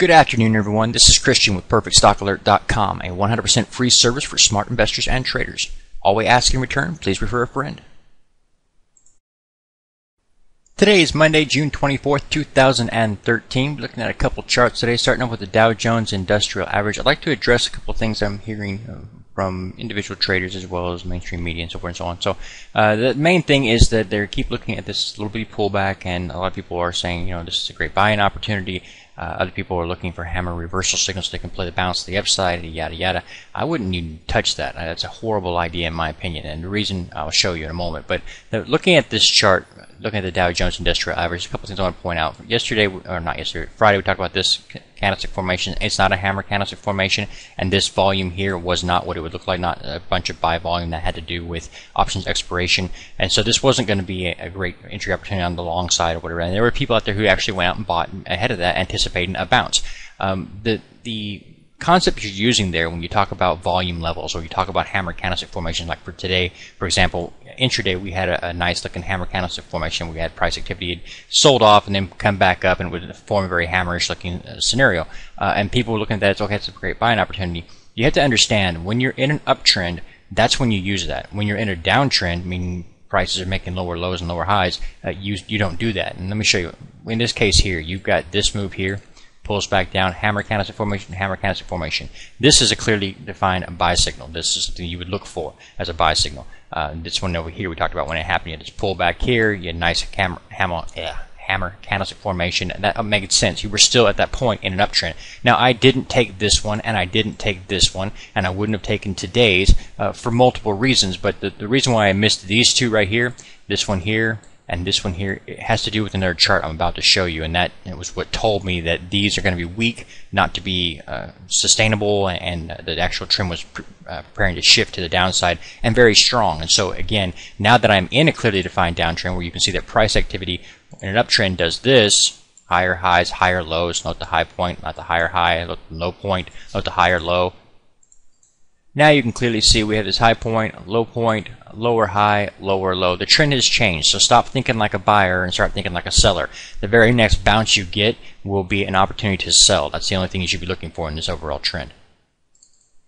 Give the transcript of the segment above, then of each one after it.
Good afternoon, everyone. This is Christian with PerfectStockAlert.com, a 100% free service for smart investors and traders. All we ask in return, please refer a friend. Today is Monday, June 24th, 2013. We're looking at a couple charts today, starting off with the Dow Jones Industrial Average. I'd like to address a couple things I'm hearing uh, from individual traders as well as mainstream media and so forth and so on. So uh, the main thing is that they keep looking at this little bitty pullback, and a lot of people are saying, you know, this is a great buying opportunity. Uh, other people are looking for hammer reversal signals so they can play the bounce to the upside, yada yada. I wouldn't even touch that. Uh, that's a horrible idea in my opinion, and the reason I'll show you in a moment. But looking at this chart, looking at the Dow Jones Industrial Average, a couple things I want to point out. Yesterday, or not yesterday, Friday, we talked about this candlestick formation. It's not a hammer candlestick formation, and this volume here was not what it would look like, not a bunch of buy volume that had to do with options expiration. And so this wasn't going to be a, great entry opportunity on the long side or whatever. And there were people out there who actually went out and bought ahead of that, anticipating a bounce. Um, the the concept you're using there when you talk about volume levels or you talk about hammer candlestick formation, like for today, for example, intraday we had a, a nice looking hammer candlestick formation. We had price activity sold off and then come back up and would form a very hammerish looking uh, scenario. Uh, and people were looking at that as okay, it's a great buying opportunity. You have to understand when you're in an uptrend, that's when you use that. When you're in a downtrend, meaning prices are making lower lows and lower highs, uh, you you don't do that. And let me show you. In this case here, you've got this move here pulls back down, hammer candlestick formation, hammer candlestick formation. This is a clearly defined buy signal. This is something you would look for as a buy signal. Uh, this one over here we talked about when it happened. You had this pull back here, you had nice hammer, hammer, yeah, hammer candlestick formation. That made sense. You were still at that point in an uptrend. Now I didn't take this one, and I didn't take this one, and I wouldn't have taken today's uh, for multiple reasons. But the, the reason why I missed these two right here, this one here, and this one here it has to do with another chart I'm about to show you and that it was what told me that these are going to be weak not to be uh, sustainable and the actual trend was pre uh, preparing to shift to the downside and very strong. And so again now that I'm in a clearly defined downtrend where you can see that price activity in an uptrend does this higher highs higher lows note the high point not the higher high note the low point note the higher low now you can clearly see we have this high point, low point, lower high, lower low. The trend has changed, so stop thinking like a buyer and start thinking like a seller. The very next bounce you get will be an opportunity to sell. That's the only thing you should be looking for in this overall trend.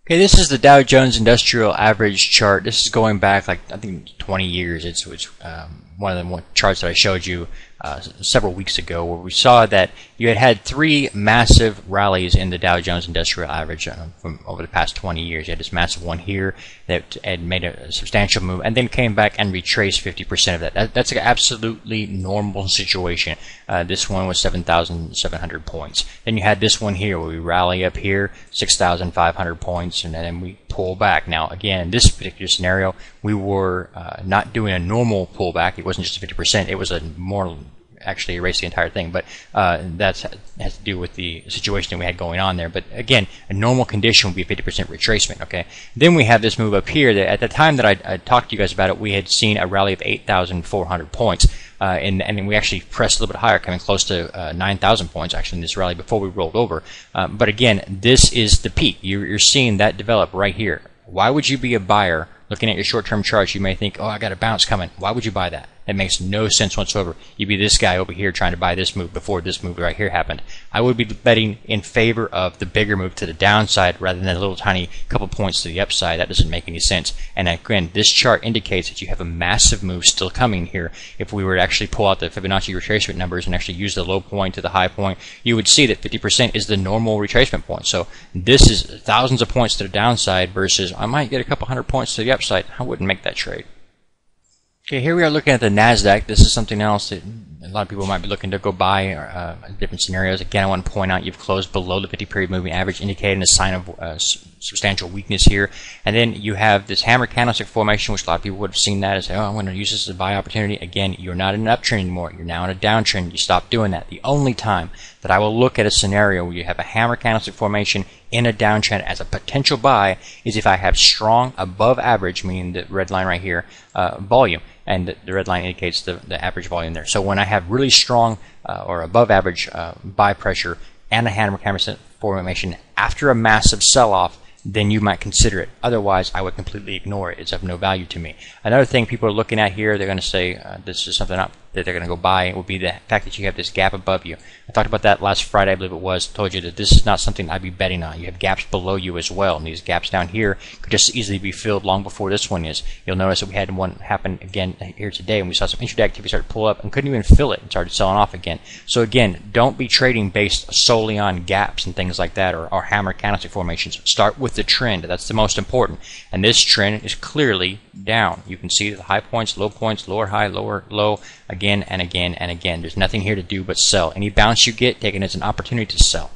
Okay, this is the Dow Jones Industrial Average chart. This is going back like I think 20 years. It's, it's um, one of the charts that I showed you uh, several weeks ago, where we saw that you had had three massive rallies in the Dow Jones Industrial Average uh, from over the past 20 years. You had this massive one here that had made a substantial move, and then came back and retraced 50% of that. that that's an absolutely normal situation. Uh, this one was 7,700 points. Then you had this one here where we rally up here, 6,500 points, and then we pull back. Now, again, in this particular scenario, we were uh, not doing a normal pullback. It wasn't just a 50%. It was a more actually erase the entire thing, but uh, that has to do with the situation that we had going on there. But again, a normal condition would be a 50% retracement. Okay. Then we have this move up here. That at the time that I, I talked to you guys about it, we had seen a rally of 8,400 points. Uh, and, and we actually pressed a little bit higher, coming close to uh, 9,000 points actually in this rally before we rolled over. Uh, but again, this is the peak. You're, you're seeing that develop right here. Why would you be a buyer looking at your short-term charts? You may think, oh, I got a bounce coming. Why would you buy that? That makes no sense whatsoever. You'd be this guy over here trying to buy this move before this move right here happened. I would be betting in favor of the bigger move to the downside rather than a little tiny couple points to the upside. That doesn't make any sense. And again, this chart indicates that you have a massive move still coming here. If we were to actually pull out the Fibonacci retracement numbers and actually use the low point to the high point, you would see that 50% is the normal retracement point. So this is thousands of points to the downside versus I might get a couple hundred points to the upside. I wouldn't make that trade. Okay, here we are looking at the NASDAQ. This is something else that a lot of people might be looking to go buy uh, different scenarios. Again, I want to point out you've closed below the 50 period moving average, indicating a sign of uh, substantial weakness here. And then you have this hammer candlestick formation, which a lot of people would have seen that as, oh, I'm going to use this as a buy opportunity. Again, you're not in an uptrend anymore. You're now in a downtrend. You stop doing that. The only time that I will look at a scenario where you have a hammer candlestick formation in a downtrend as a potential buy is if I have strong above average, meaning the red line right here, uh, volume. And the, the, red line indicates the, the average volume there. So when I have really strong uh, or above average uh, buy pressure and a hammer candlestick formation after a massive sell-off, then you might consider it. Otherwise, I would completely ignore it. It's of no value to me. Another thing people are looking at here, they're going to say, uh, this is something not that they're going to go buy will be the fact that you have this gap above you. I talked about that last Friday, I believe it was. told you that this is not something I'd be betting on. You have gaps below you as well, and these gaps down here could just easily be filled long before this one is. You'll notice that we had one happen again here today, and we saw some intraday activity start to pull up and couldn't even fill it and started selling off again. So again, don't be trading based solely on gaps and things like that or, or hammer candlestick formations. Start with the trend. That's the most important. And this trend is clearly down. You can see the high points, low points, lower high, lower low, again and again and again. There's nothing here to do but sell. Any bounce you get, take it as an opportunity to sell.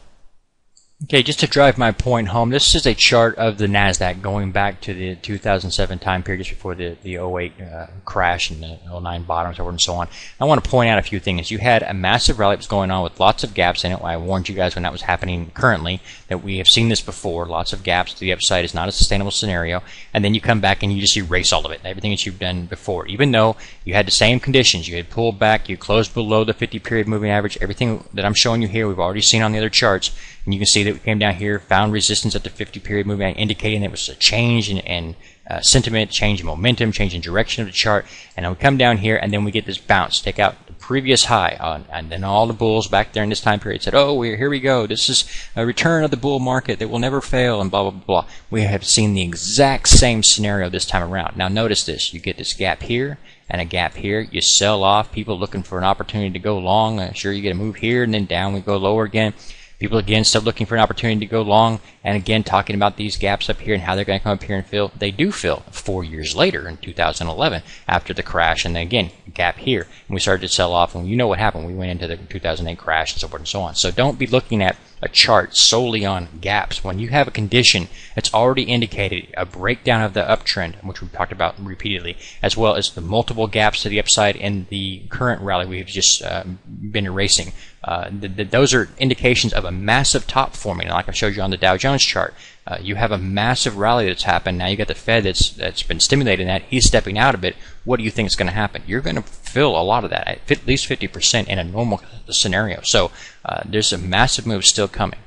Okay, just to drive my point home, this is a chart of the NASDAQ going back to the 2007 time period, just before the, the 08 uh, crash and the 09 bottoms over and so on. I want to point out a few things. You had a massive rally that was going on with lots of gaps in it. I warned you guys when that was happening currently that we have seen this before. Lots of gaps to the upside is not a sustainable scenario. And then you come back and you just erase all of it, everything that you've done before. Even though you had the same conditions, you had pulled back, you closed below the 50 period moving average, everything that I'm showing you here, we've already seen on the other charts. And you can see that we came down here, found resistance at the 50 period moving indicating that it was a change in, in uh, sentiment, change in momentum, change in direction of the chart. And then we come down here and then we get this bounce. Take out the previous high. On, and then all the bulls back there in this time period said, oh, we're, here we go. This is a return of the bull market that will never fail and blah, blah, blah, blah. We have seen the exact same scenario this time around. Now notice this. You get this gap here and a gap here. You sell off. People looking for an opportunity to go long. Uh, sure, you get a move here and then down we go lower again. People again still looking for an opportunity to go long, and again talking about these gaps up here and how they're going to come up here and fill. They do fill four years later in 2011 after the crash, and then again gap here, and we started to sell off. And you know what happened? We went into the 2008 crash and so forth and so on. So don't be looking at a chart solely on gaps. When you have a condition that's already indicated a breakdown of the uptrend, which we've talked about repeatedly, as well as the multiple gaps to the upside in the current rally we've just uh, been erasing, uh, those are indications of a massive top forming. Like I showed you on the Dow Jones chart, uh, you have a massive rally that's happened. Now you got the Fed that's that's been stimulating that. He's stepping out of it. What do you think is going to happen? You're going to fill a lot of that, at least 50% in a normal scenario. So uh, there's a massive move still coming.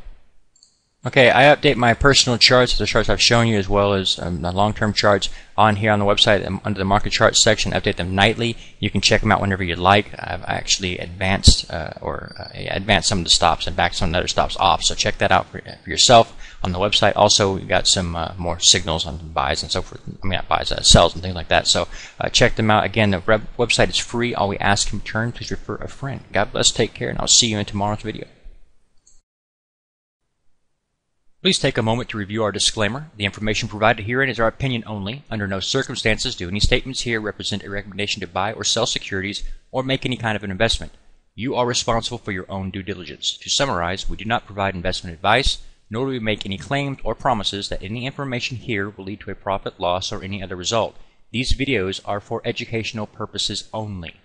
Okay, I update my personal charts, the charts I've shown you, as well as um, the long-term charts on here on the website um, under the market charts section. Update them nightly. You can check them out whenever you'd like. I've actually advanced uh, or uh, advanced some of the stops and backed some of the other stops off. So check that out for, for yourself on the website. Also, we've got some uh, more signals on buys and so forth. I mean, not buys, uh, sells and things like that. So uh, check them out. Again, the website is free. All we ask in return, please refer a friend. God bless. Take care, and I'll see you in tomorrow's video. Please take a moment to review our disclaimer. The information provided herein is our opinion only. Under no circumstances do any statements here represent a recommendation to buy or sell securities or make any kind of an investment. You are responsible for your own due diligence. To summarize, we do not provide investment advice, nor do we make any claims or promises that any information here will lead to a profit, loss, or any other result. These videos are for educational purposes only.